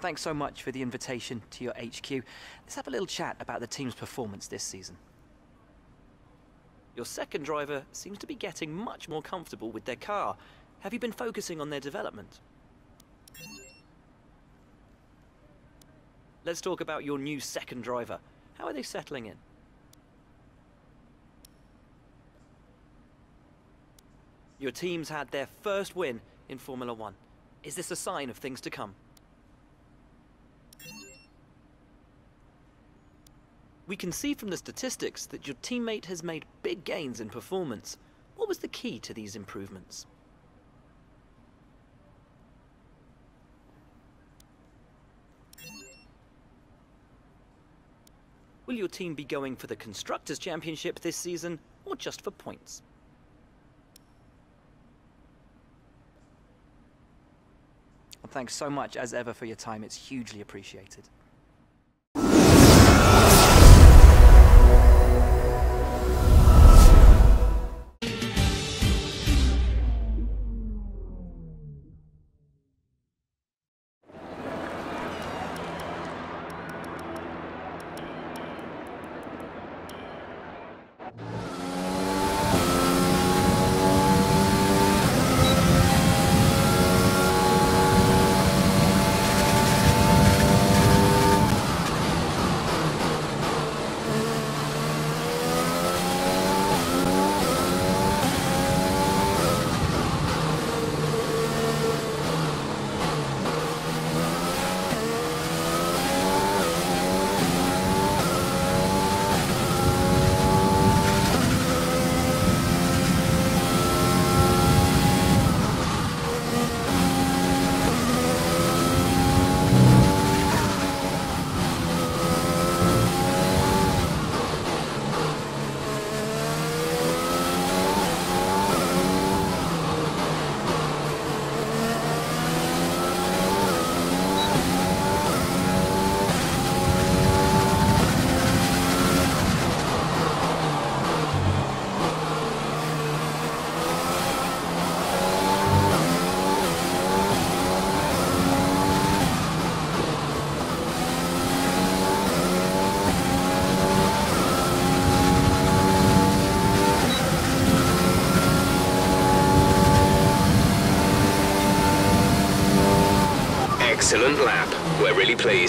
thanks so much for the invitation to your HQ. Let's have a little chat about the team's performance this season. Your second driver seems to be getting much more comfortable with their car. Have you been focusing on their development? Let's talk about your new second driver. How are they settling in? Your team's had their first win in Formula One. Is this a sign of things to come? We can see from the statistics that your teammate has made big gains in performance. What was the key to these improvements? Will your team be going for the Constructors' Championship this season, or just for points? Well, thanks so much, as ever, for your time. It's hugely appreciated.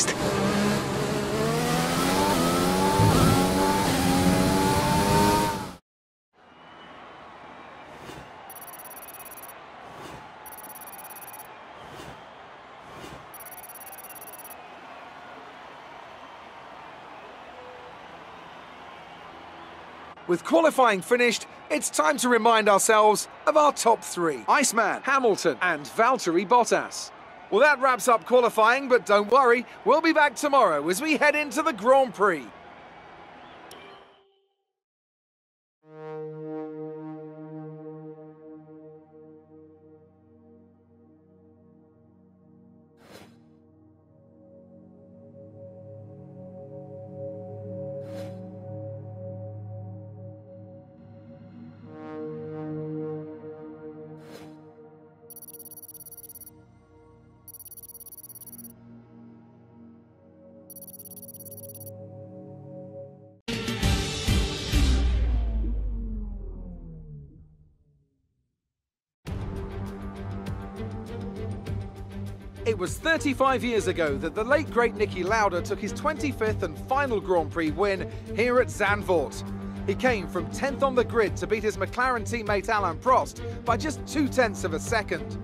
Really. With qualifying finished, it's time to remind ourselves of our top three. Iceman, Hamilton and Valtteri Bottas. Well, that wraps up qualifying, but don't worry, we'll be back tomorrow as we head into the Grand Prix. It was 35 years ago that the late great Niki Lauda took his 25th and final Grand Prix win here at Zandvoort. He came from 10th on the grid to beat his McLaren teammate Alain Prost by just two tenths of a second.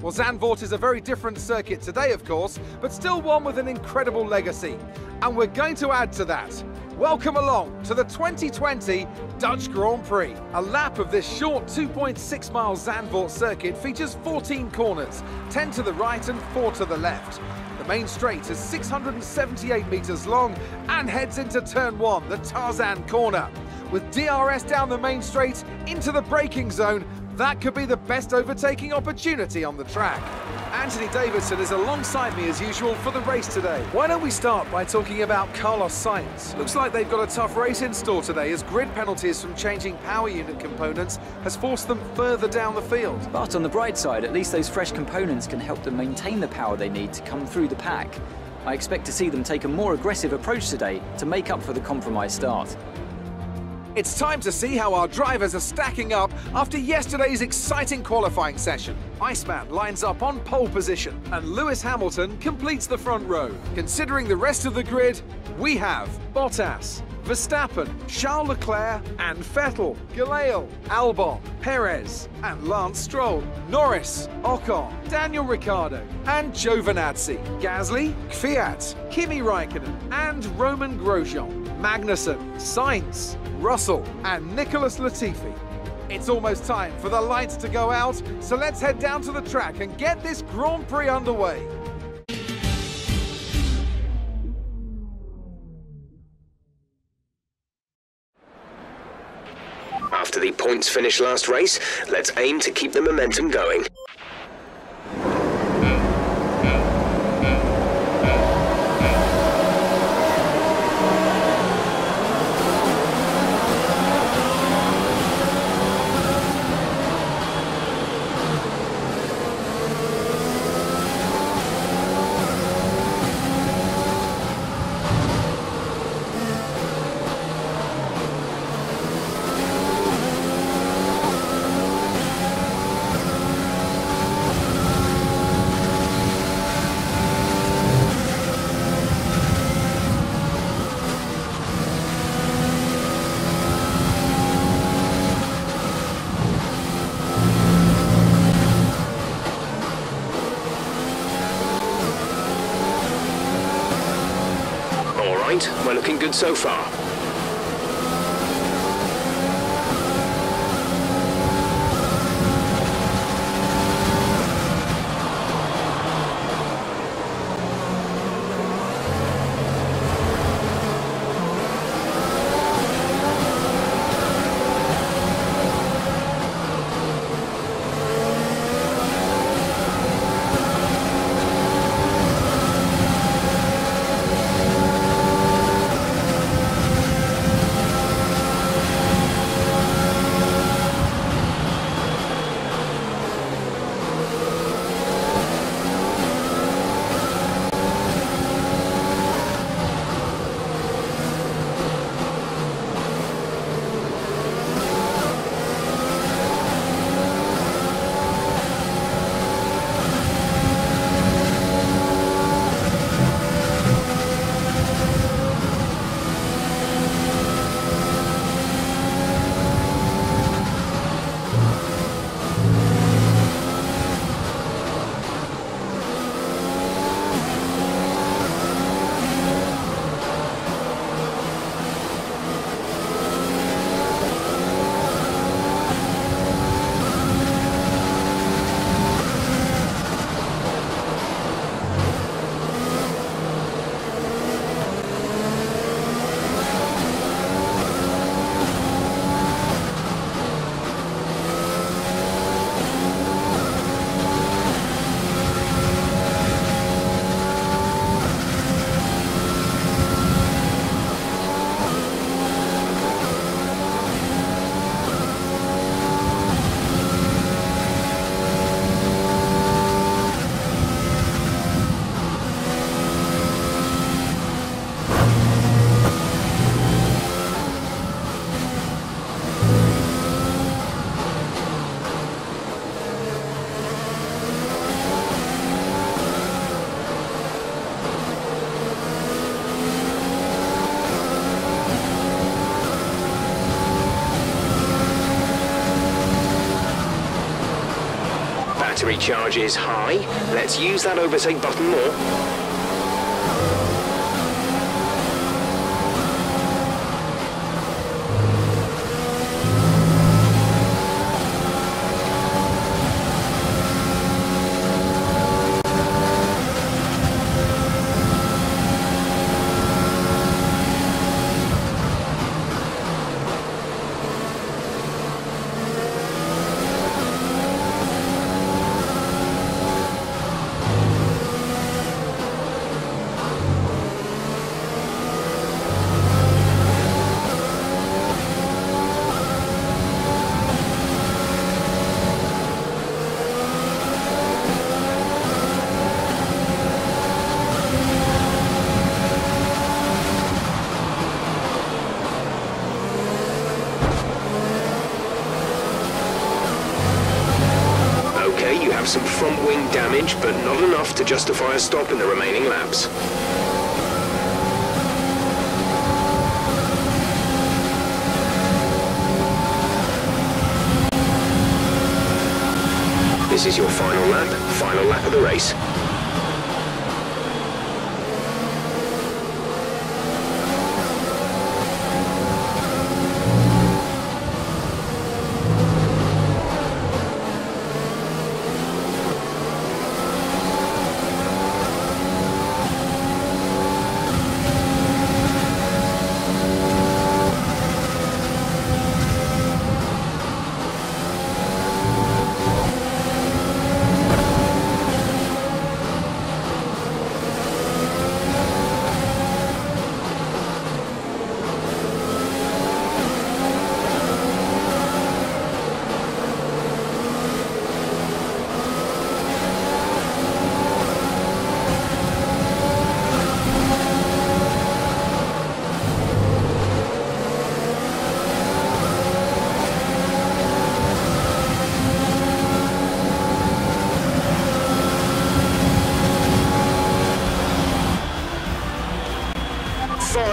Well, Zandvoort is a very different circuit today, of course, but still one with an incredible legacy. And we're going to add to that. Welcome along to the 2020 Dutch Grand Prix. A lap of this short 2.6 mile Zandvoort circuit features 14 corners, 10 to the right and 4 to the left. The main straight is 678 metres long and heads into turn 1, the Tarzan corner. With DRS down the main straight into the braking zone, that could be the best overtaking opportunity on the track. Anthony Davidson is alongside me as usual for the race today. Why don't we start by talking about Carlos Sainz? Looks like they've got a tough race in store today as grid penalties from changing power unit components has forced them further down the field. But on the bright side, at least those fresh components can help them maintain the power they need to come through the pack. I expect to see them take a more aggressive approach today to make up for the compromised start. It's time to see how our drivers are stacking up after yesterday's exciting qualifying session. Iceman lines up on pole position and Lewis Hamilton completes the front row. Considering the rest of the grid, we have Bottas, Verstappen, Charles Leclerc and Vettel, Gelael, Albon, Perez and Lance Stroll, Norris, Ocon, Daniel Ricciardo and Giovinazzi, Gasly, Kvyat, Kimi Raikkonen and Romain Grosjean, Magnussen, Sainz, Russell and Nicholas Latifi. It's almost time for the lights to go out, so let's head down to the track and get this Grand Prix underway. After the points finish last race, let's aim to keep the momentum going. Good so far. Battery charge is high. Let's use that overtake button more. Damage, but not enough to justify a stop in the remaining laps. This is your final lap, final lap of the race.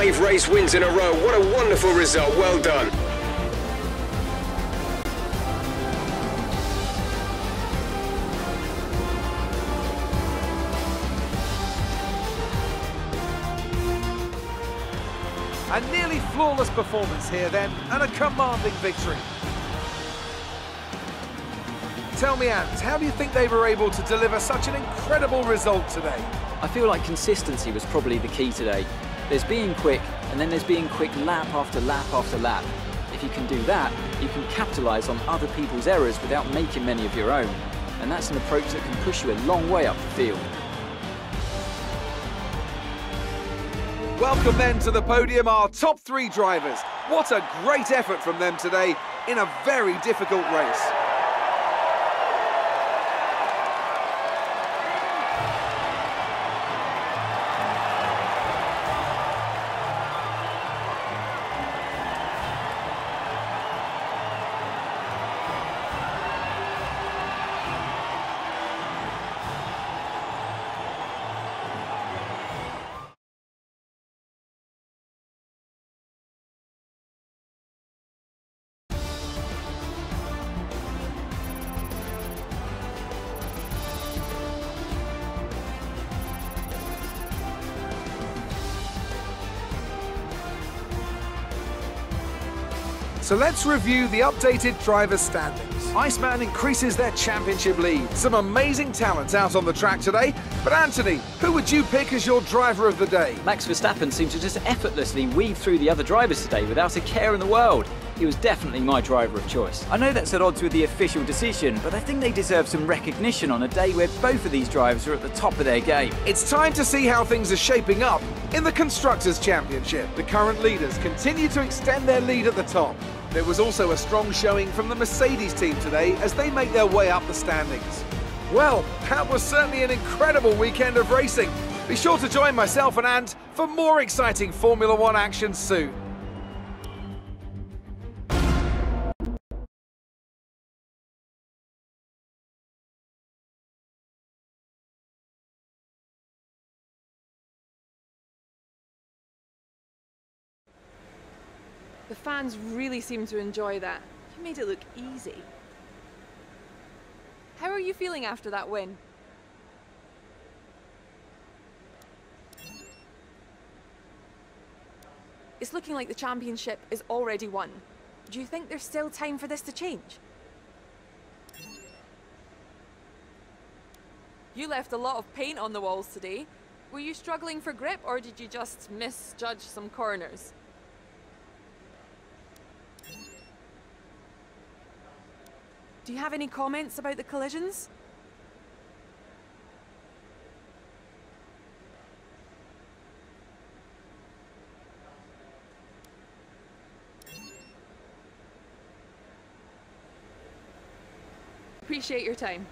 Five race wins in a row. What a wonderful result. Well done. A nearly flawless performance here then, and a commanding victory. Tell me, Ant, how do you think they were able to deliver such an incredible result today? I feel like consistency was probably the key today. There's being quick, and then there's being quick lap after lap after lap. If you can do that, you can capitalise on other people's errors without making many of your own. And that's an approach that can push you a long way up the field. Welcome then to the podium, our top three drivers. What a great effort from them today in a very difficult race. So let's review the updated driver standings. Iceman increases their championship lead. Some amazing talent out on the track today. But Anthony, who would you pick as your driver of the day? Max Verstappen seemed to just effortlessly weave through the other drivers today without a care in the world. He was definitely my driver of choice. I know that's at odds with the official decision, but I think they deserve some recognition on a day where both of these drivers are at the top of their game. It's time to see how things are shaping up in the Constructors' Championship. The current leaders continue to extend their lead at the top. There was also a strong showing from the Mercedes team today as they make their way up the standings. Well, that was certainly an incredible weekend of racing. Be sure to join myself and Ant for more exciting Formula One action soon. The fans really seem to enjoy that. You made it look easy. How are you feeling after that win? It's looking like the championship is already won. Do you think there's still time for this to change? You left a lot of paint on the walls today. Were you struggling for grip or did you just misjudge some corners? Do you have any comments about the collisions? Appreciate your time.